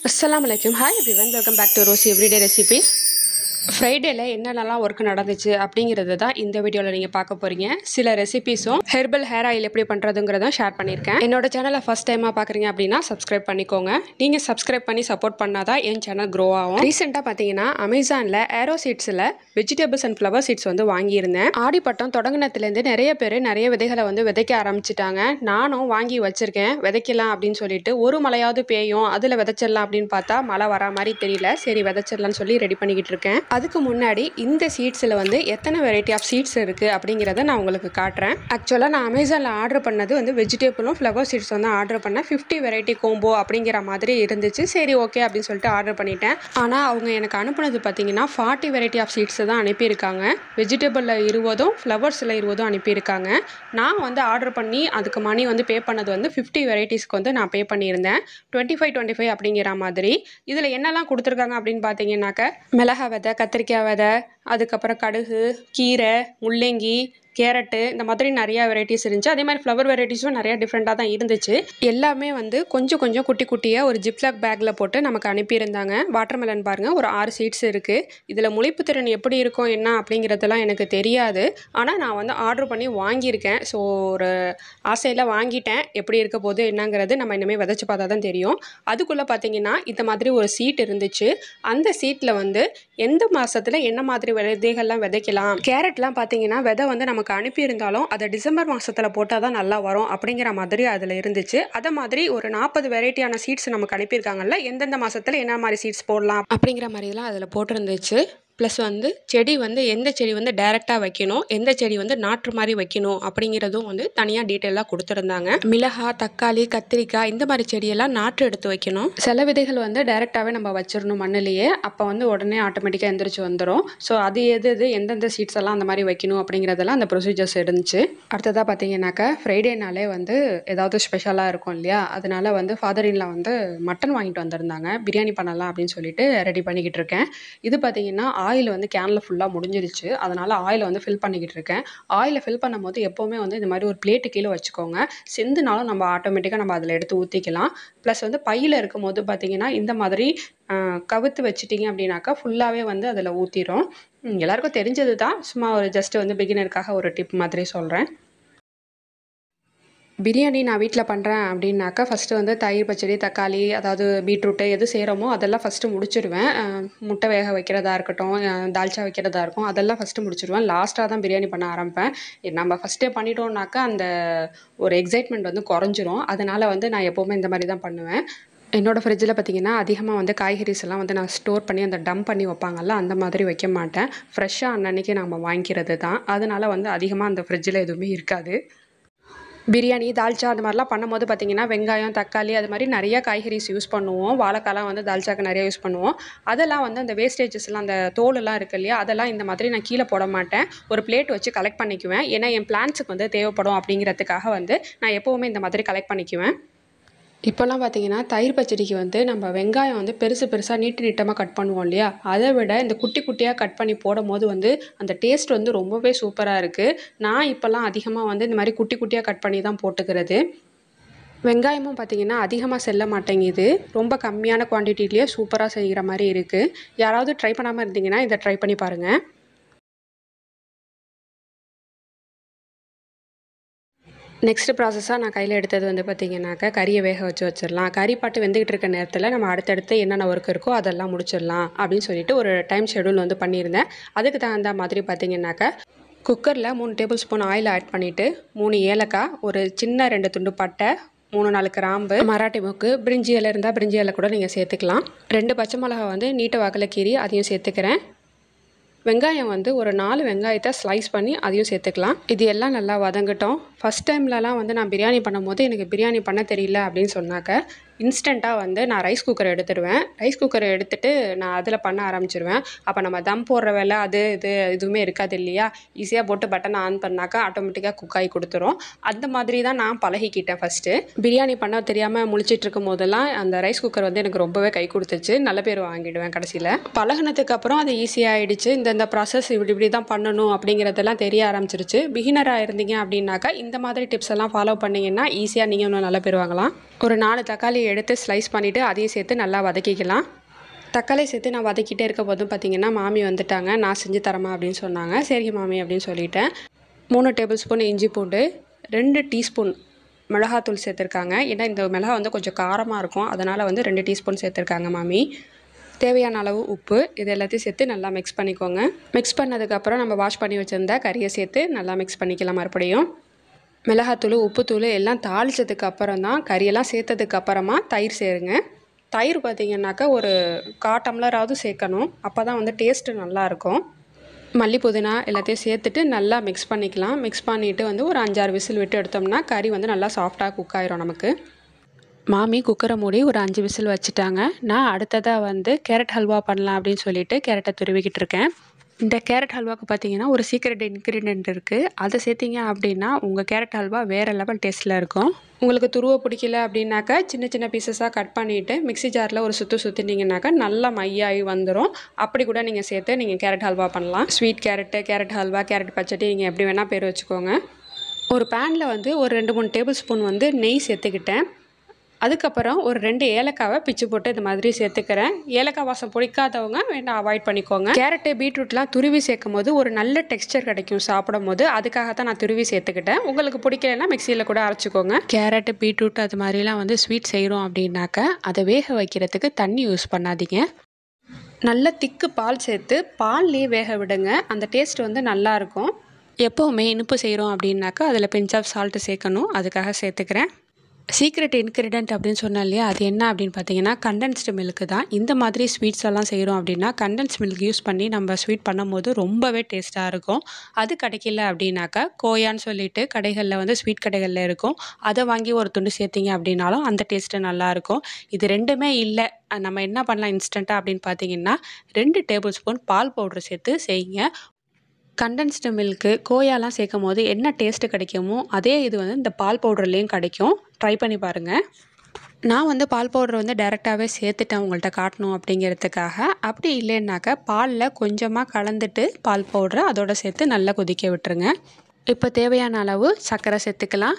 Assalamualaikum. Hi everyone, welcome back to Rosie Everyday Recipes. ஃப்ரைடேல என்னென்னலாம் work நடந்துச்சு அப்படிங்கிறது தான் இந்த வீடியோவில் நீங்கள் பார்க்க போகிறீங்க சில ரெசிபிஸும் ஹெர்பல் ஹேர் ஆயில் எப்படி பண்ணுறதுங்கிறதும் ஷேர் பண்ணியிருக்கேன். என்னோட சேனலை ஃபஸ்ட் டைமாக பார்க்குறீங்க அப்படின்னா சப்ஸ்கிரைப் பண்ணிக்கோங்க. நீங்கள் சப்ஸ்கிரைப் பண்ணி சப்போர்ட் பண்ணால் தான் என் சேனல் க்ரோ ஆகும். ரீசெண்டாக பார்த்தீங்கன்னா அமேசானில் ஏரோ சீட்ஸில் வெஜிடபிள்ஸ் அண்ட் ஃப்ளவர் சீட்ஸ் வந்து வாங்கியிருந்தேன். ஆடிப்பட்டம் தொடங்கினத்துலேருந்து நிறைய பேர் நிறைய விதைகளை வந்து விதைக்க ஆரம்பிச்சிட்டாங்க. நானும் வாங்கி வச்சிருக்கேன். விதைக்கலாம் அப்படின்னு சொல்லிட்டு ஒரு மழையாவது பெய்யும் அதில் விதைச்சிடலாம் அப்படின்னு பார்த்தா மழை வரா மாதிரி தெரியல. சரி விதைச்சிடலாம்னு சொல்லி ரெடி பண்ணிக்கிட்டு இருக்கேன். அதுக்கு முன்னாடி இந்த சீட்ஸில் வந்து எத்தனை வெரைட்டி ஆஃப் சீட்ஸ் இருக்குது அப்படிங்கிறத நான் உங்களுக்கு காட்டுறேன். ஆக்சுவலாக நான் அமேசானில் ஆர்டர் பண்ணது வந்து வெஜிடேபிளும் ஃப்ளவர் சீட்ஸ் வந்து ஆர்டர் பண்ணேன். ஃபிஃப்டி வெரைட்டி கோம்போ அப்படிங்கிற மாதிரி இருந்துச்சு. சரி ஓகே அப்படின்னு சொல்லிட்டு ஆர்டர் பண்ணிட்டேன். ஆனால் அவங்க எனக்கு அனுப்புனது பார்த்தீங்கன்னா ஃபார்ட்டி வெரைட்டி ஆஃப் சீட்ஸ் தான் அனுப்பியிருக்காங்க. வெஜிடபிளில் இருபதும் ஃப்ளவர்ஸில் இருபதும் அனுப்பியிருக்காங்க. நான் வந்து ஆர்டர் பண்ணி அதுக்கு மணி வந்து பே பண்ணது வந்து ஃபிஃப்டி வெரைட்டிஸ்க்கு வந்து நான் பே பண்ணியிருந்தேன். டுவெண்ட்டி ஃபைவ் டுவெண்ட்டி ஃபைவ் அப்படிங்கிற மாதிரி. இதில் என்னெல்லாம் கொடுத்துருக்காங்க அப்படின்னு பார்த்தீங்கன்னாக்க மிளகா விதை கத்திரிக்காய் விதை அதுக்கப்புறம் கடுகு கீரை முள்ளங்கி கேரட்டு இந்த மாதிரி நிறையா வெரைட்டிஸ் இருந்துச்சு. அதே மாதிரி ஃப்ளவர் வெரைட்டிஸும் நிறையா டிஃப்ரெண்ட்டாக தான் இருந்துச்சு. எல்லாமே வந்து கொஞ்சம் கொஞ்சம் குட்டி குட்டியாக ஒரு ஜிப்லாக் பேக்கில் போட்டு நமக்கு அனுப்பியிருந்தாங்க. வாட்டர்மெலன் பாருங்கள் ஒரு ஆறு சீட்ஸ் இருக்குது இதில் முளைப்பு திறன் எப்படி இருக்கும் என்ன அப்படிங்கிறதெல்லாம் எனக்கு தெரியாது. ஆனால் நான் வந்து ஆர்டர் பண்ணி வாங்கியிருக்கேன். ஸோ ஒரு ஆசையில் வாங்கிட்டேன். எப்படி இருக்க போது என்னங்கிறது நம்ம இனிமேல் விதைச்சு பார்த்தா தான் தெரியும். அதுக்குள்ளே பார்த்தீங்கன்னா இந்த மாதிரி ஒரு சீட் இருந்துச்சு. அந்த சீட்டில் வந்து எந்த மாதத்தில் என்ன மாதிரி விதைகள்லாம் விதைக்கலாம். கேரட்லாம் பார்த்தீங்கன்னா விதை வந்து நமக்கு அனுப்பியிருந்தாலும் அதை டிசம்பர் மாதத்தில் போட்டால் தான் நல்லா வரும் அப்படிங்கிற மாதிரி அதில் இருந்துச்சு. அதை மாதிரி ஒரு நாற்பது வெரைட்டியான சீட்ஸ் நமக்கு அனுப்பியிருக்காங்கல்ல எந்தெந்த மாதத்தில் என்ன மாதிரி சீட்ஸ் போடலாம் அப்படிங்கிற மாதிரிலாம் அதில் போட்டிருந்துச்சு. ப்ளஸ் வந்து செடி வந்து எந்த செடி வந்து டைரெக்டாக வைக்கணும் எந்த செடி வந்து நாற்று மாதிரி வைக்கணும் அப்படிங்கிறதும் வந்து தனியாக டீட்டெயிலாக கொடுத்துருந்தாங்க. மிளகா தக்காளி கத்திரிக்காய் இந்த மாதிரி செடியெல்லாம் நாற்று எடுத்து வைக்கணும். சில விதைகள் வந்து டைரெக்டாகவே நம்ம வச்சிடணும் மண்ணிலேயே. அப்போ வந்து உடனே ஆட்டோமேட்டிக்காக எந்திரிச்சு வந்துடும் ஸோ அது எது எது எந்தெந்த சீட்ஸ் எல்லாம் அந்த மாதிரி வைக்கணும் அப்படிங்கிறதெல்லாம் அந்த ப்ரொசீஜர்ஸ் இருந்துச்சு. அடுத்ததாக பார்த்தீங்கன்னாக்கா ஃப்ரைடேனாலே வந்து ஏதாவது ஸ்பெஷலாக இருக்கும் இல்லையா? அதனால வந்து ஃபாதரின்ல வந்து மட்டன் வாங்கிட்டு வந்திருந்தாங்க. பிரியாணி பண்ணலாம் அப்படின்னு சொல்லிட்டு ரெடி பண்ணிக்கிட்டு இருக்கேன். இது பார்த்தீங்கன்னா ஆயில் வந்து கேனில் ஃபுல்லாக முடிஞ்சிருச்சு. அதனால் ஆயிலை வந்து ஃபில் பண்ணிக்கிட்டு இருக்கேன். ஆயிலை ஃபில் பண்ணும் போது எப்போவுமே வந்து இந்த மாதிரி ஒரு பிளேட்டு கீழே வச்சுக்கோங்க. செந்துனாலும் நம்ம ஆட்டோமேட்டிக்காக நம்ம அதில் எடுத்து ஊற்றிக்கலாம் ப்ளஸ் வந்து பையில் இருக்கும் போது பார்த்தீங்கன்னா இந்த மாதிரி கவுத்து வச்சிட்டிங்க அப்படின்னாக்கா ஃபுல்லாகவே வந்து அதில் ஊற்றிடும் எல்லாருக்கும் தெரிஞ்சது தான் சும்மா ஒரு ஜஸ்ட்டு வந்து பிகினருக்காக ஒரு டிப் மாதிரி சொல்கிறேன் பிரியாணி நான் வீட்டில் பண்ணுறேன் அப்படின்னாக்கா ஃபஸ்ட்டு வந்து தயிர் பச்சடி தக்காளி அதாவது பீட்ரூட்டு எது செய்கிறோமோ அதெல்லாம் ஃபஸ்ட்டு முடிச்சிடுவேன். முட்டை வேக வைக்கிறதா இருக்கட்டும் தால்ச்சா வைக்கிறதா இருக்கும் அதெல்லாம் ஃபஸ்ட்டு முடிச்சிடுவேன். லாஸ்ட்டாக தான் பிரியாணி பண்ண ஆரம்பிப்பேன். நம்ம ஃபஸ்ட்டே பண்ணிட்டோம்னாக்கா அந்த ஒரு எக்ஸைட்மெண்ட் வந்து குறைஞ்சிரும். அதனால் வந்து நான் எப்போவுமே இந்த மாதிரி தான் பண்ணுவேன். என்னோடய ஃப்ரிட்ஜில் பார்த்தீங்கன்னா அதிகமாக வந்து காய்கறிஸ் எல்லாம் வந்து நான் ஸ்டோர் பண்ணி அந்த டம்ப் பண்ணி வைப்பாங்கல்ல அந்த மாதிரி வைக்க மாட்டேன். ஃப்ரெஷ்ஷாக அன்னன்னைக்கு நம்ம வாங்கிக்கிறது தான். அதனால் வந்து அதிகமாக அந்த ஃப்ரிட்ஜில் எதுவுமே இருக்காது. பிரியாணி தால்ச்சா அந்த மாதிரிலாம் பண்ணும்போது பார்த்தீங்கன்னா வெங்காயம் தக்காளி அது மாதிரி நிறைய காய்கறிஸ் யூஸ் பண்ணுவோம். வாழைக்காலாம் வந்து தால்ச்சாக்கு நிறைய யூஸ் பண்ணுவோம். அதெல்லாம் வந்து அந்த வேஸ்டேஜஸ்லாம் அந்த தோலெல்லாம் இருக்கு இல்லையா அதெல்லாம் இந்த மாதிரி நான் கீழே போட மாட்டேன். ஒரு பிளேட் வச்சு கலெக்ட் பண்ணிக்குவேன். ஏன்னா என் பிளான்ஸுக்கு வந்து தேவைப்படும் அப்படிங்கிறதுக்காக வந்து நான் எப்போவுமே இந்த மாதிரி கலெக்ட் பண்ணிக்குவேன். இப்போல்லாம் பார்த்தீங்கன்னா தயிர் பச்சடிக்கு வந்து நம்ம வெங்காயம் வந்து பெருசு பெருசாக நீட்டு நீட்டமாக கட் பண்ணுவோம் இல்லையா? அதை விட இந்த குட்டி குட்டியாக கட் பண்ணி போடும் போது வந்து அந்த டேஸ்ட் வந்து ரொம்பவே சூப்பராக இருக்குது நான் இப்போல்லாம் அதிகமாக வந்து இந்த மாதிரி குட்டி குட்டியாக கட் பண்ணி தான் போட்டுக்கிறது. வெங்காயமும் பார்த்தீங்கன்னா அதிகமாக செல்ல மாட்டேங்குது. ரொம்ப கம்மியான குவான்டிட்டிலேயே சூப்பராக செய்கிற மாதிரி இருக்குது யாராவது ட்ரை பண்ணாமல் இருந்தீங்கன்னா இதை ட்ரை பண்ணி பாருங்கள் நெக்ஸ்ட் ப்ராசஸாக நான் கையில் எடுத்தது வந்து பார்த்தீங்கன்னாக்கா கறியை வேக வச்சு வச்சிடலாம். கறி பாட்டு வெந்துக்கிட்டு இருக்க நேரத்தில் நம்ம அடுத்தடுத்து என்னென்ன ஒர்க் இருக்கோ அதெல்லாம் முடிச்சிடலாம் அப்படின்னு சொல்லிட்டு ஒரு டைம் ஷெடியூல் வந்து பண்ணியிருந்தேன். அதுக்கு தகுந்த மாதிரி பார்த்திங்கனாக்கா குக்கரில் மூணு டேபிள் ஸ்பூன் ஆயில் ஆட் பண்ணிவிட்டு மூணு ஏலக்காய் ஒரு சின்ன ரெண்டு துண்டு பட்டை மூணு நாலு கிராம்பு மராட்டி மொக்கு பிரிஞ்சி இலை இருந்தால் பிரிஞ்சி இலை கூட நீங்கள் சேர்த்துக்கலாம். ரெண்டு பச்சை மிளகா வந்து நீட்ட வாக்கில் கீறி அதையும் சேர்த்துக்கிறேன். வெங்காயம் வந்து ஒரு நாலு வெங்காயத்தை ஸ்லைஸ் பண்ணி அதையும் சேர்த்துக்கலாம். இது எல்லாம் நல்லா வதங்கட்டும். ஃபஸ்ட் டைம்லலாம் வந்து நான் பிரியாணி பண்ணும்போது எனக்கு பிரியாணி பண்ண தெரியல அப்படின்னு சொன்னாக்க இன்ஸ்டண்ட்டாக வந்து நான் ரைஸ் குக்கர் எடுத்துடுவேன் ரைஸ் குக்கரை எடுத்துட்டு நான் அதில் பண்ண ஆரம்பிச்சிருவேன். அப்போ நம்ம தம் போடுற வேலை அது இது எதுவுமே இருக்காது இல்லையா? ஈஸியாக போட்டு பட்டனை ஆன் பண்ணாக்கா ஆட்டோமேட்டிக்காக குக் ஆகி கொடுத்துரும். அந்த மாதிரி தான் நான் பழகிக்கிட்டேன் ஃபஸ்ட்டு பிரியாணி பண்ண தெரியாமல் முழிச்சிட்டு இருக்கும் போதெல்லாம் அந்த ரைஸ் குக்கர் வந்து எனக்கு ரொம்பவே கை கொடுத்துச்சு. நல்ல பேர் வாங்கிடுவேன் கடைசியில். பழகினதுக்கு அப்புறம் அது ஈஸியாகிடுச்சு இந்தந்த ப்ராசஸ் இப்படி இப்படி தான் பண்ணணும் அப்படிங்கிறதெல்லாம் தெரிய ஆரம்பிச்சிருச்சு. பிகினராக இருந்தீங்க அப்படின்னாக்கா இந்த மாதிரி டிப்ஸ் எல்லாம் ஃபாலோ பண்ணிங்கன்னா ஈஸியாக நீங்கள் இன்னும் நல்ல பேர் வாங்கலாம். ஒரு நாலு தக்காளி எடுத்து ஸ்லைஸ் பண்ணிவிட்டு அதையும் சேர்த்து நல்லா வதக்கிக்கலாம். தக்காளி சேர்த்து நான் வதக்கிட்டே இருக்க போதும் பார்த்திங்கன்னா மாமி வந்துட்டாங்க. நான் செஞ்சு தரமா அப்படின்னு சொன்னாங்க. சரிங்க மாமி அப்படின்னு சொல்லிட்டேன். மூணு டேபிள் ஸ்பூன் இஞ்சி பூண்டு ரெண்டு டீஸ்பூன் மிளகாத்தூள் சேர்த்துருக்காங்க. ஏன்னா இந்த மிளகா வந்து கொஞ்சம் காரமாக இருக்கும். அதனால் வந்து ரெண்டு டீஸ்பூன் சேர்த்துருக்காங்க மாமி. தேவையான அளவு உப்பு. இது எல்லாத்தையும் சேர்த்து நல்லா மிக்ஸ் பண்ணிக்கோங்க. மிக்ஸ் பண்ணதுக்கப்புறம் நம்ம வாஷ் பண்ணி வச்சுருந்தா கறியை சேர்த்து நல்லா மிக்ஸ் பண்ணிக்கலாம் மறுபடியும். மிளகாத்தூள் உப்புத்தூள் எல்லாம் தாளித்ததுக்கு அப்புறம் தான் கறியெல்லாம் சேர்த்ததுக்கு அப்புறமா தயிர் சேருங்க. தயிர் பார்த்திங்கனாக்கா ஒரு கா டம்ளராவது சேர்க்கணும். அப்போ தான் வந்து டேஸ்ட்டு நல்லாயிருக்கும் மல்லி புதினா எல்லாத்தையும் சேர்த்துட்டு நல்லா மிக்ஸ் பண்ணிக்கலாம். மிக்ஸ் பண்ணிவிட்டு வந்து ஒரு அஞ்சாறு விசில் விட்டு எடுத்தோம்னா கறி வந்து நல்லா சாஃப்டாக குக் ஆயிரும் நமக்கு. மாமி குக்கரை மூடி ஒரு அஞ்சு விசில் வச்சுட்டாங்க. நான் அடுத்ததாக வந்து கேரட் ஹல்வா பண்ணலாம் அப்படின்னு சொல்லிட்டு கேரட்டை துருவிக்கிட்டு இருக்கேன். இந்த கேரட் ஹல்வாவுக்கு பார்த்தீங்கன்னா ஒரு சீக்ரெட் இன்க்ரீடியன்ட் இருக்குது அதை சேர்த்திங்க அப்படின்னா உங்கள் கேரட் ஹல்வா வேறு லெவல் டேஸ்ட்டில் இருக்கும். உங்களுக்கு துருவ பிடிக்கல அப்படின்னாக்கா சின்ன சின்ன பீசஸாக கட் பண்ணிவிட்டு மிக்ஸி ஜாரில் ஒரு சுற்று சுற்றினீங்கனாக்கா நல்லா மையாகி வந்துடும் அப்படி கூட நீங்கள் சேர்த்து நீங்கள் கேரட் ஹல்வா பண்ணலாம். Sweet carrot carrot halwa carrot pachadi நீங்கள் எப்படி வேணால் பேர் வச்சுக்கோங்க. ஒரு பேனில் வந்து ஒரு ரெண்டு மூணு டேபிள் ஸ்பூன் வந்து நெய் சேர்த்துக்கிட்டேன். அதுக்கப்புறம் ஒரு ரெண்டு ஏலக்காவை பிச்சு போட்டு இந்த மாதிரி சேர்த்துக்கிறேன். ஏலக்காய் வாசம் பிடிக்காதவங்க வேண்டாம் அவாய்ட் பண்ணிக்கோங்க. கேரட்டு பீட்ரூட்லாம் துருவி சேர்க்கும் போது ஒரு நல்ல டெக்ஸ்டர் கிடைக்கும் சாப்பிடும் போது அதுக்காக தான் நான் துருவி சேர்த்துக்கிட்டேன். உங்களுக்கு பிடிக்கலன்னா மிக்சியில் கூட அரைச்சிக்கோங்க. கேரட்டு பீட்ரூட் அது மாதிரிலாம் வந்து ஸ்வீட் செய்கிறோம் அப்படின்னாக்க அதை வேக வைக்கிறதுக்கு தண்ணி யூஸ் பண்ணாதீங்க. நல்ல திக்கு பால் சேர்த்து பால்லேயே வேக விடுங்க. அந்த டேஸ்ட் வந்து நல்லாயிருக்கும் எப்போவுமே இனிப்பு செய்கிறோம் அப்படின்னாக்கா அதில் பிஞ்ச் ஆஃப் சால்ட்டு சேர்க்கணும். அதுக்காக சேர்த்துக்கிறேன். சீக்ரெட் இன்க்ரீடியன்ட் அப்படின்னு சொன்னேன் இல்லையா? அது என்ன அப்படின்னு பார்த்தீங்கன்னா கண்டென்ஸ்டு மில்க்கு தான். இந்த மாதிரி ஸ்வீட்ஸ் எல்லாம் செய்கிறோம் அப்படின்னா கண்டென்ஸ் மில்க் யூஸ் பண்ணி நம்ம ஸ்வீட் பண்ணும்போது ரொம்பவே டேஸ்ட்டாக இருக்கும். அது கிடைக்கல அப்படின்னாக்கா கோயான்னு சொல்லிட்டு கடைகளில் வந்து ஸ்வீட் கடைகளில் இருக்கும். அதை வாங்கி ஒரு துண்டு சேர்த்திங்க அப்படின்னாலும் அந்த டேஸ்ட்டு நல்லாயிருக்கும் இது ரெண்டுமே இல்லை. நம்ம என்ன பண்ணலாம் இன்ஸ்டண்ட்டாக அப்படின்னு பார்த்தீங்கன்னா ரெண்டு டேபிள் ஸ்பூன் பால் பவுட்ரு சேர்த்து செய்யுங்க. கண்டென்ஸ்டு மில்க்கு கோயாலாம் சேர்க்கும் போது என்ன டேஸ்ட்டு கிடைக்குமோ அதே இது வந்து இந்த பால் பவுடர்லேயும் கிடைக்கும். ட்ரை பண்ணி பாருங்கள் நான் வந்து பால் பவுடர் வந்து டைரெக்டாகவே சேர்த்துட்டேன் உங்கள்கிட்ட காட்டணும் அப்படிங்கிறதுக்காக. அப்படி இல்லைன்னாக்கா பாலில் கொஞ்சமாக கலந்துட்டு பால் பவுடரை அதோட சேர்த்து நல்லா கொதிக்க விட்டுருங்க. இப்போ தேவையான அளவு சர்க்கரை சேர்த்துக்கலாம்.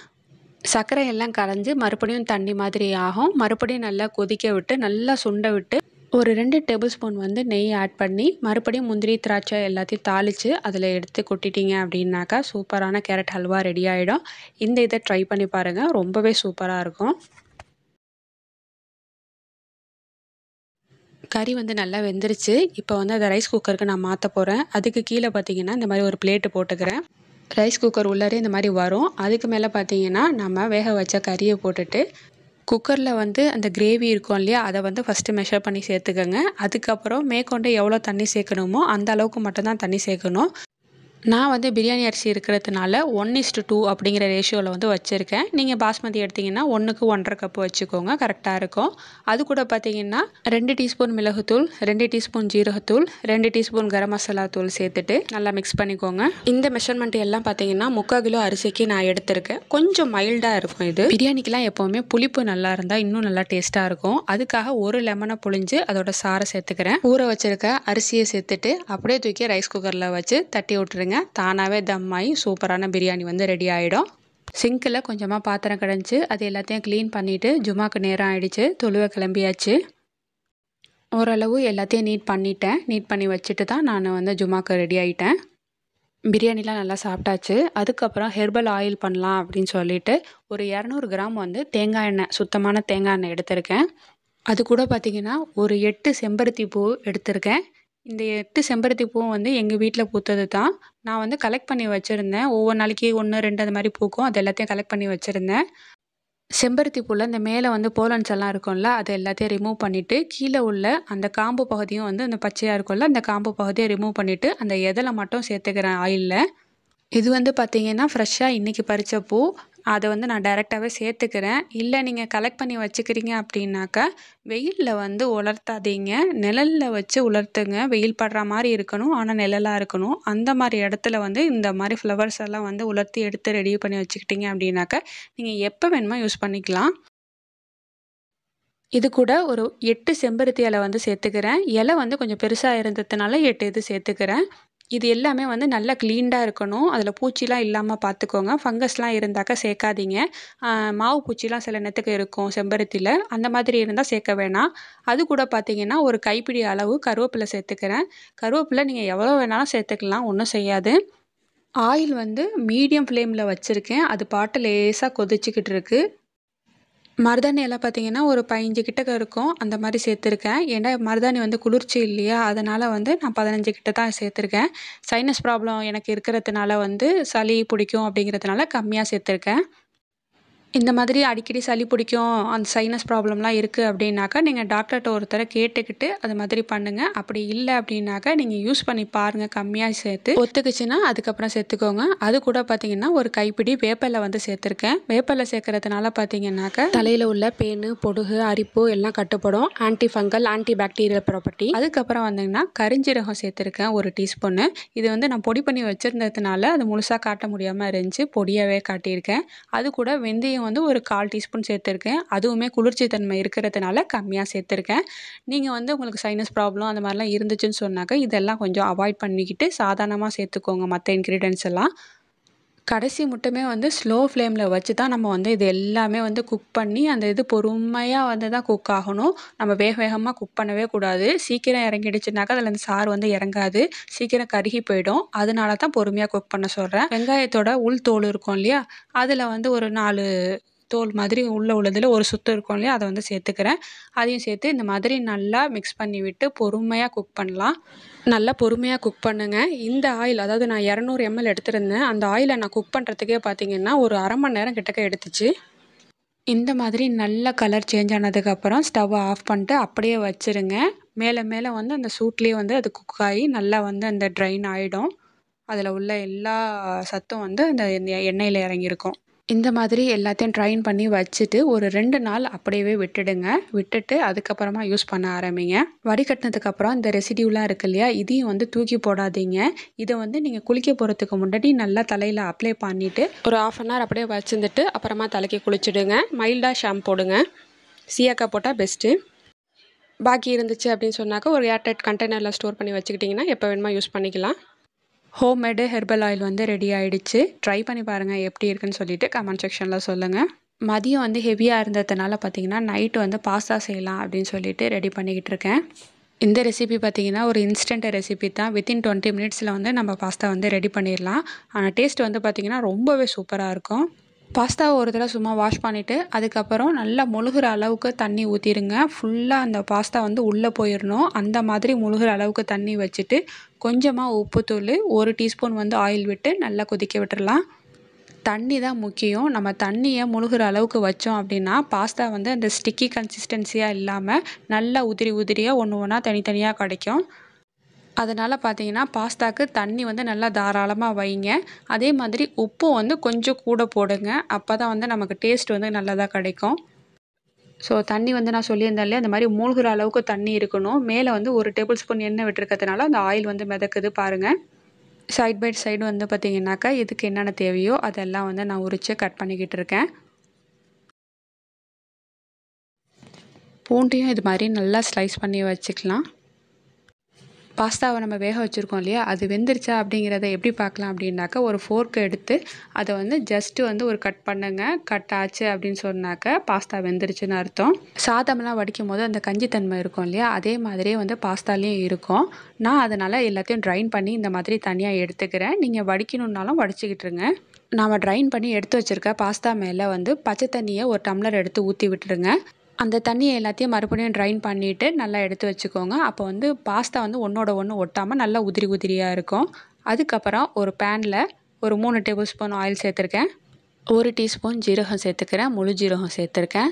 சர்க்கரை எல்லாம் கரைஞ்சி மறுபடியும் தண்ணி மாதிரி ஆகும். மறுபடியும் நல்லா கொதிக்க விட்டு நல்லா சுண்ட விட்டு ஒரு ரெண்டு டேபிள் ஸ்பூன் வந்து நெய் ஆட் பண்ணி மறுபடியும் முந்திரி திராட்சை எல்லாத்தையும் தாளித்து அதில் எடுத்து கொட்டிட்டீங்க அப்படின்னாக்கா சூப்பரான கேரட் ஹல்வா ரெடி ஆகிடும் இந்த இதை ட்ரை பண்ணி பாருங்கள் ரொம்பவே சூப்பராக இருக்கும். கறி வந்து நல்லா வெந்துருச்சு. இப்போ வந்து அதை ரைஸ் குக்கருக்கு நான் மாற்ற போகிறேன் அதுக்கு கீழே பார்த்தீங்கன்னா இந்த மாதிரி ஒரு பிளேட்டு போட்டுக்கிறேன். ரைஸ் குக்கர் உள்ளாரே இந்த மாதிரி வரும். அதுக்கு மேலே பார்த்தீங்கன்னா நம்ம வேக வச்ச கறியை போட்டுட்டு குக்கரில் வந்து அந்த கிரேவி இருக்கும் இல்லையா அதை வந்து ஃபஸ்ட்டு மெஷர் பண்ணி சேர்த்துக்கோங்க. அதுக்கப்புறம் மேற்கொண்டு எவ்வளோ தண்ணி சேர்க்கணுமோ அந்த அளவுக்கு மட்டும்தான் தண்ணி சேர்க்கணும். நான் வந்து பிரியாணி அரிசி இருக்கிறதுனால ஒன் இஸ்டு டூ அப்படிங்கிற ரேஷியோவில் வந்து வச்சுருக்கேன். நீங்கள் பாஸ்மதி எடுத்திங்கன்னா ஒன்றுக்கு ஒன்றரை கப்பு வச்சுக்கோங்க. கரெக்டாக இருக்கும். அது கூட பார்த்தீங்கன்னா ரெண்டு டீஸ்பூன் மிளகுத்தூள் ரெண்டு டீஸ்பூன் ஜீரகத்தூள் ரெண்டு டீஸ்பூன் கரம் மசாலா தூள் சேர்த்துட்டு நல்லா மிக்ஸ் பண்ணிக்கோங்க. இந்த மெஷர்மெண்ட் எல்லாம் பார்த்தீங்கன்னா முக்கால் கிலோ அரிசிக்கு நான் எடுத்திருக்கேன். கொஞ்சம் மைல்டாக இருக்கும் இது. பிரியாணிக்கெலாம் எப்போவுமே புளிப்பு நல்லா இருந்தால் இன்னும் நல்லா டேஸ்ட்டாக இருக்கும். அதுக்காக ஒரு லெமனை புழிஞ்சு அதோட சாரை சேர்த்துக்கிறேன். ஊற வச்சிருக்க அரிசியை சேர்த்துட்டு அப்படியே தூக்கி ரைஸ் குக்கரில் வச்சு தட்டி விட்டுருங்க. தானாகவே தம் ஆகி சூப்பரான பிரியாணி வந்து ரெடி ஆகிடும் சிங்கில் கொஞ்சமாக பாத்திரம் கிடஞ்சி அது எல்லாத்தையும் க்ளீன் பண்ணிவிட்டு ஜுமாக்கு நேரம் ஆகிடுச்சு தொழுவை கிளம்பியாச்சு. ஓரளவு எல்லாத்தையும் நீட் பண்ணிட்டேன். நீட் பண்ணி வச்சுட்டு தான் நான் வந்து ஜுமாக்கு ரெடி ஆகிட்டேன் பிரியாணிலாம் நல்லா சாப்பிட்டாச்சு. அதுக்கப்புறம் ஹெர்பல் ஆயில் பண்ணலாம் அப்படின்னு சொல்லிட்டு ஒரு இரநூறு கிராம் வந்து தேங்காய் எண்ணெய் சுத்தமான தேங்காய் எண்ணெய் எடுத்திருக்கேன். அது கூட பார்த்திங்கன்னா ஒரு எட்டு செம்பருத்தி பூ எடுத்திருக்கேன். இந்த எட்டு செம்பருத்தி பூவும் வந்து எங்கள் வீட்டில் பூத்தது தான் நான் வந்து கலெக்ட் பண்ணி வச்சுருந்தேன். ஒவ்வொரு நாளைக்கு ஒன்று ரெண்டு அந்த மாதிரி பூக்கும். அது எல்லாத்தையும் கலெக்ட் பண்ணி வச்சுருந்தேன். செம்பருத்தி பூவில் இந்த மேலே வந்து போலன்ஸ் எல்லாம் இருக்கும்ல அதை எல்லாத்தையும் ரிமூவ் பண்ணிவிட்டு கீழே உள்ள அந்த காம்பு பகுதியும் வந்து அந்த பச்சையாக இருக்கும்ல அந்த காம்பு பகுதியை ரிமூவ் பண்ணிவிட்டு அந்த எதில் மட்டும் சேர்த்துக்கிறேன் ஆயிலில் இது வந்து பார்த்திங்கன்னா ஃப்ரெஷ்ஷாக இன்றைக்கி பறித்த பூ. அதை வந்து நான் டைரெக்டாகவே சேர்த்துக்கிறேன். இல்லை நீங்கள் கலெக்ட் பண்ணி வச்சுக்கிறீங்க அப்படின்னாக்கா வெயிலில் வந்து உலர்த்தாதீங்க. நிழலில் வச்சு உலர்த்துங்க. வெயில் படுற மாதிரி இருக்கணும். ஆனால் நிழலாக இருக்கணும். அந்த மாதிரி இடத்துல வந்து இந்த மாதிரி ஃப்ளவர்ஸ் எல்லாம் வந்து உலர்த்தி எடுத்து ரெடி பண்ணி வச்சுக்கிட்டீங்க அப்படின்னாக்கா நீங்கள் எப்போ வேணுமோ யூஸ் பண்ணிக்கலாம். இது கூட ஒரு எட்டு செம்பருத்தி இலை வந்து சேர்த்துக்கிறேன். இலை வந்து கொஞ்சம் பெருசாக இருந்ததுனால எட்டு இது சேர்த்துக்கிறேன். இது எல்லாமே வந்து நல்லா க்ளீன்டாக இருக்கணும். அதில் பூச்சிலாம் இல்லாமல் பார்த்துக்கோங்க ஃபங்கஸ்லாம் இருந்தாக்கா சேர்க்காதீங்க மாவு பூச்சிலாம் சில நேரத்துக்கு இருக்கும் செம்பருத்தியில் அந்த மாதிரி இருந்தால் சேர்க்க வேணாம். அது கூட பார்த்தீங்கன்னா ஒரு கைப்பிடி அளவு கருவேப்பிலை சேர்த்துக்கிறேன். கருவேப்பிலை நீங்கள் எவ்வளோ வேணாலும் சேர்த்துக்கலாம் ஒன்றும் செய்யாது. ஆயில் வந்து மீடியம் ஃப்ளேமில் வச்சுருக்கேன். அது பாட்டு லேசாக கொதிச்சுக்கிட்டு இருக்குது மருதாணி எல்லாம் பார்த்தீங்கன்னா ஒரு பதினஞ்சு கிட்டக்க இருக்கும். அந்த மாதிரி சேர்த்துருக்கேன். ஏன்னா மருதாணி வந்து குளிர்ச்சி இல்லையா? அதனால் வந்து நான் பதினஞ்சு கிட்ட தான் சேர்த்துருக்கேன். சைனஸ் ப்ராப்ளம் எனக்கு இருக்கிறதுனால வந்து சளி பிடிக்கும் அப்படிங்கிறதுனால கம்மியாக சேர்த்துருக்கேன். இந்த மாதிரி அடிக்கடி சளி பிடிக்கும் அந்த சைனஸ் ப்ராப்ளம்லாம் இருக்குது அப்படின்னாக்கா நீங்கள் டாக்டர்கிட்ட ஒருத்தரை கேட்டுக்கிட்டு அது மாதிரி பண்ணுங்கள் அப்படி இல்லை அப்படின்னாக்கா நீங்கள் யூஸ் பண்ணி பாருங்கள் கம்மியாக சேர்த்து. ஒத்துக்குச்சுன்னா அதுக்கப்புறம் சேர்த்துக்கோங்க. அது கூட பார்த்தீங்கன்னா ஒரு கைப்பிடி வேப்பிலை வந்து சேர்த்துருக்கேன். வேப்பிலை சேர்க்கறதுனால பார்த்தீங்கன்னாக்கா தலையில் உள்ள பேனு பொடுகு அரிப்பு எல்லாம் கட்டுப்படும். Anti fungal anti bacterial property அதுக்கப்புறம் வந்தீங்கன்னா கரிஞ்சீரகம் சேர்த்துருக்கேன் ஒரு டீஸ்பூன்னு இது வந்து நான் பொடி பண்ணி வச்சுருந்ததுனால அது முழுசாக காட்ட முடியாமல் இருந்துச்சு. பொடியாகவே காட்டியிருக்கேன். அது கூட வெந்தயம் வந்து ஒரு கால் டீஸ்பூன் சேர்த்துருக்கேன். அதுவுமே குளிர்ச்சி தன்மை இருக்கிறதுனால கம்மியாக சேர்த்துருக்கேன். நீங்கள் வந்து உங்களுக்கு சைனஸ் ப்ராப்ளம் அந்த மாதிரிலாம் இருந்துச்சுன்னு சொன்னாக்க இதெல்லாம் கொஞ்சம் அவாய்ட் பண்ணிக்கிட்டு சாதாரணமாக சேர்த்துக்கோங்க மற்ற இன்க்ரீடியன்ஸ் எல்லாம். கடைசி மட்டுமே வந்து ஸ்லோ ஃப்ளேமில் வச்சு தான் நம்ம வந்து இது எல்லாமே வந்து குக் பண்ணி அந்த இது பொறுமையாக வந்து தான் குக் ஆகணும். நம்ம வேக வேகமாக குக் பண்ணவே கூடாது. சீக்கிரம் இறங்கிடுச்சுனாக்கா அதில் அந்த சாறு வந்து இறங்காது. சீக்கிரம் கருகி போயிடும். அதனால தான் பொறுமையாக குக் பண்ண சொல்கிறேன் வெங்காயத்தோட உள் தோல் இருக்கும் இல்லையா? அதில் வந்து ஒரு நாலு தோல் மாதிரி உள்ளே உள்ளதில் ஒரு சுத்தம் இருக்கும் இல்லையா அதை வந்து சேர்த்துக்கிறேன். அதையும் சேர்த்து இந்த மாதிரி நல்லா மிக்ஸ் பண்ணி விட்டு பொறுமையாக குக் பண்ணலாம். நல்லா பொறுமையாக குக் பண்ணுங்கள் இந்த ஆயில் அதாவது நான் இரநூறு எம்எல் எடுத்திருந்தேன். அந்த ஆயிலை நான் குக் பண்ணுறதுக்கே பார்த்தீங்கன்னா ஒரு அரை மணி நேரம் கிட்டக்க எடுத்துச்சு. இந்த மாதிரி நல்ல கலர் சேஞ்ச் ஆனதுக்கப்புறம் ஸ்டவ்வை ஆஃப் பண்ணிட்டு அப்படியே வச்சுருங்க. மேலே மேலே வந்து அந்த சூட்லேயே வந்து அது குக் ஆகி நல்லா வந்து அந்த ட்ரைன் ஆகிடும் அதில் உள்ள எல்லா சத்தும் வந்து அந்த எண்ணெயில் இறங்கியிருக்கும். இந்த மாதிரி எல்லாத்தையும் ட்ரைன் பண்ணி வச்சுட்டு ஒரு ரெண்டு நாள் அப்படியே விட்டுடுங்க. விட்டுட்டு அதுக்கப்புறமா யூஸ் பண்ண ஆரம்பிங்க. வடிகட்டினதுக்கப்புறம் இந்த ரெசிடியூலாம் இருக்கு இல்லையா இதையும் வந்து தூக்கி போடாதீங்க. இதை வந்து நீங்கள் குளிக்க போகிறதுக்கு முன்னாடி நல்லா தலையில் அப்ளை பண்ணிவிட்டு ஒரு ஆஃப் அன் ஹவர் அப்படியே வச்சுருந்துட்டு அப்புறமா தலைக்கு குளிச்சுடுங்க. மைல்டாக ஷாம்பு போடுங்க. சீயாக்காய் போட்டால் பெஸ்ட்டு பாக்கி இருந்துச்சு அப்படின்னு சொன்னாக்க ஒரு ஏர்டைட் கண்டெய்னரில் ஸ்டோர் பண்ணி வச்சுக்கிட்டிங்கன்னா எப்போ வேணுமா யூஸ் பண்ணிக்கலாம். ஹோம்மேடு ஹெர்பல் ஆயில் வந்து ரெடி ஆகிடுச்சு ட்ரை பண்ணி பாருங்கள் எப்படி இருக்குன்னு சொல்லிவிட்டு கமெண்ட் செக்ஷனில் சொல்லுங்கள் மதியம் வந்து ஹெவியாக இருந்ததுனால பார்த்தீங்கன்னா நைட்டு வந்து பாஸ்தா செய்யலாம் அப்படின்னு சொல்லிட்டு ரெடி பண்ணிக்கிட்டு இருக்கேன். இந்த ரெசிபி பார்த்தீங்கன்னா ஒரு இன்ஸ்டன்ட் ரெசிபி தான். வித்தின் டுவெண்ட்டி மினிட்ஸில் வந்து நம்ம பாஸ்தா வந்து ரெடி பண்ணிடலாம். ஆனால் டேஸ்ட் வந்து பார்த்திங்கன்னா ரொம்பவே சூப்பராக இருக்கும். பாஸ்தாவை ஒரு தடவை சும்மா வாஷ் பண்ணிவிட்டு அதுக்கப்புறம் நல்லா முழுகிற அளவுக்கு தண்ணி ஊற்றிடுங்க ஃபுல்லாக அந்த பாஸ்தா வந்து உள்ளே போயிடணும் அந்த மாதிரி முழுகிற அளவுக்கு தண்ணி வச்சுட்டு கொஞ்சமாக உப்புத்தூள் ஒரு டீஸ்பூன் வந்து ஆயில் விட்டு நல்லா கொதிக்க விட்டுடலாம் தண்ணி தான் முக்கியம். நம்ம தண்ணியை முழுகிற அளவுக்கு வச்சோம் அப்படின்னா பாஸ்தா வந்து அந்த ஸ்டிக்கி கன்சிஸ்டன்சியாக இல்லாமல் நல்லா உதிரி உதிரியாக ஒன்று ஒன்றா தனித்தனியாக கிடைக்கும். அதனால் பார்த்தீங்கன்னா பாஸ்தாக்கு தண்ணி வந்து நல்லா தாராளமாக வைங்க. அதே மாதிரி உப்பும் வந்து கொஞ்சம் கூட போடுங்க. அப்போ தான் வந்து நமக்கு டேஸ்ட் வந்து நல்லதாக கிடைக்கும். ஸோ தண்ணி வந்து நான் சொல்லியிருந்தாலே அந்த மாதிரி மூழ்கிற அளவுக்கு தண்ணி இருக்கணும். மேலே வந்து ஒரு டேபிள் ஸ்பூன் எண்ணெய் விட்டுருக்கிறதுனால அந்த ஆயில் வந்து மிதக்குது பாருங்கள் சைட் பை சைடு வந்து பார்த்திங்கனாக்கா இதுக்கு என்னென்ன தேவையோ அதெல்லாம் வந்து நான் உரித்து கட் பண்ணிக்கிட்டு இருக்கேன். பூண்டையும் இது மாதிரி நல்லா ஸ்லைஸ் பண்ணி வச்சுக்கலாம். பாஸ்தாவை நம்ம வேக வச்சுருக்கோம் இல்லையா? அது வெந்துருச்சா அப்படிங்கிறத எப்படி பார்க்கலாம் அப்படின்னாக்கா ஒரு ஃபோர்க் எடுத்து அதை வந்து ஜஸ்ட்டு வந்து ஒரு கட் பண்ணுங்க. கட் ஆச்சு அப்படின்னு சொன்னாக்க பாஸ்தா வெந்துருச்சுன்னு அர்த்தம். சாதம்லாம் வடிக்கும் போது அந்த கஞ்சித்தன்மை இருக்கும் இல்லையா? அதே மாதிரியே வந்து பாஸ்தாலேயும் இருக்கும். நான் அதனால் எல்லாத்தையும் ட்ரைன் பண்ணி இந்த மாதிரி தனியாக எடுத்துக்கிறேன். நீங்கள் வடிக்கணுன்னாலும் வடிச்சிக்கிட்டுருங்க. நாம் ட்ரைன் பண்ணி எடுத்து வச்சுருக்க பாஸ்தா மேலே வந்து பச்சை தண்ணியை ஒரு டம்ளர் எடுத்து ஊற்றி விட்டுருங்க அந்த தண்ணியை எல்லாத்தையும் மறுபடியும் ட்ரைன் பண்ணிவிட்டு நல்லா எடுத்து வச்சுக்கோங்க. அப்போ வந்து பாஸ்தா வந்து ஒன்றோட ஒன்று ஒட்டாமல் நல்லா உதிரி உதிரியாக இருக்கும். அதுக்கப்புறம் ஒரு பேனில் ஒரு மூணு டேபிள் ஸ்பூன் ஆயில் சேர்த்துருக்கேன். ஒரு டீஸ்பூன் ஜீரகம் சேர்த்துக்கிறேன். முழு ஜீரகம் சேர்த்துருக்கேன்.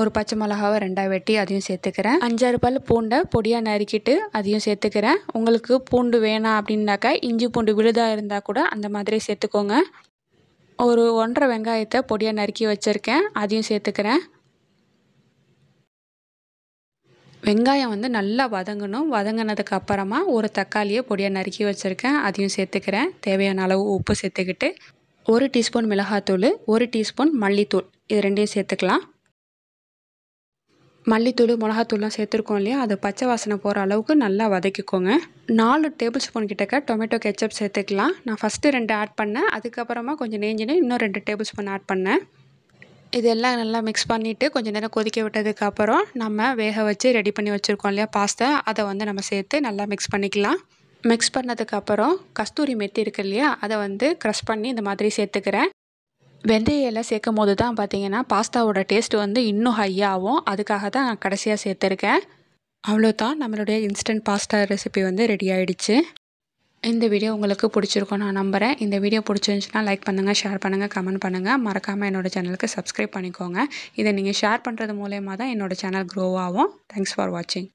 ஒரு பச்சை மிளகாவை ரெண்டாக வெட்டி அதையும் சேர்த்துக்கிறேன். அஞ்சாறு பல் பூண்டை பொடியாக நறுக்கிட்டு அதையும் சேர்த்துக்கிறேன். உங்களுக்கு பூண்டு வேணாம் அப்படின்னாக்கா இஞ்சி பூண்டு விழுதாக இருந்தால் கூட அந்த மாதிரி சேர்த்துக்கோங்க. ஒரு ஒன்றரை வெங்காயத்தை பொடியாக நறுக்கி வச்சுருக்கேன். அதையும் சேர்த்துக்கிறேன். வெங்காயம் வந்து நல்லா வதங்கணும். வதங்கினதுக்கு அப்புறமா ஒரு தக்காளியை பொடியாக நறுக்கி வச்சுருக்கேன். அதையும் சேர்த்துக்கிறேன். தேவையான அளவு உப்பு சேர்த்துக்கிட்டு ஒரு டீஸ்பூன் மிளகாத்தூள் ஒரு டீஸ்பூன் மல்லித்தூள். இது ரெண்டையும் சேர்த்துக்கலாம். மல்லித்தூள் மிளகாத்தூள்லாம் சேர்த்துருக்கோம் இல்லையா? அது பச்சை வாசனை போகிற அளவுக்கு நல்லா வதக்கிக்கோங்க. நாலு டேபிள் ஸ்பூன் கிட்டக்க டொமேட்டோ கெச்சப் சேர்த்துக்கலாம். நான் ஃபஸ்ட்டு ரெண்டு ஆட் பண்ணேன். அதுக்கப்புறமா கொஞ்சம் நேஞ்சினு இன்னும் ரெண்டு டேபிள் ஸ்பூன் ஆட் பண்ணேன். இதெல்லாம் நல்லா மிக்ஸ் பண்ணிவிட்டு கொஞ்சம் நேரம் கொதிக்க விட்டதுக்கப்புறம் நம்ம வேக வச்சு ரெடி பண்ணி வச்சுருக்கோம் இல்லையா பாஸ்தா அதை வந்து நம்ம சேர்த்து நல்லா மிக்ஸ் பண்ணிக்கலாம். மிக்ஸ் பண்ணதுக்கப்புறம் கஸ்தூரி மெத்தி இருக்கு இல்லையா அதை வந்து க்ரஷ் பண்ணி இந்த மாதிரி சேர்த்துக்கிறேன். வெந்தய இலை சேர்க்கும் போது தான் பார்த்தீங்கன்னா பாஸ்தாவோட டேஸ்ட் வந்து இன்னும் ஹையாகும் அதுக்காக தான் நான் கடைசியாக சேர்த்துருக்கேன். அவ்வளோதான் நம்மளுடைய இன்ஸ்டன்ட் பாஸ்தா ரெசிபி வந்து ரெடி ஆகிடுச்சு இந்த வீடியோ உங்களுக்கு பிடிச்சிருக்கும் நான் நம்புகிறேன் இந்த வீடியோ பிடிச்சிருந்துச்சுன்னா லைக் பண்ணுங்கள் ஷேர் பண்ணுங்கள் கமெண்ட் பண்ணுங்கள் மறக்காமல் என்னோடய சேனலுக்கு சப்ஸ்கிரைப் பண்ணிக்கோங்க. இதை நீங்கள் ஷேர் பண்ணுறது மூலயமா தான் என்னோடய சேனல் க்ரோ ஆகும். தேங்க்ஸ் ஃபார் வாட்சிங்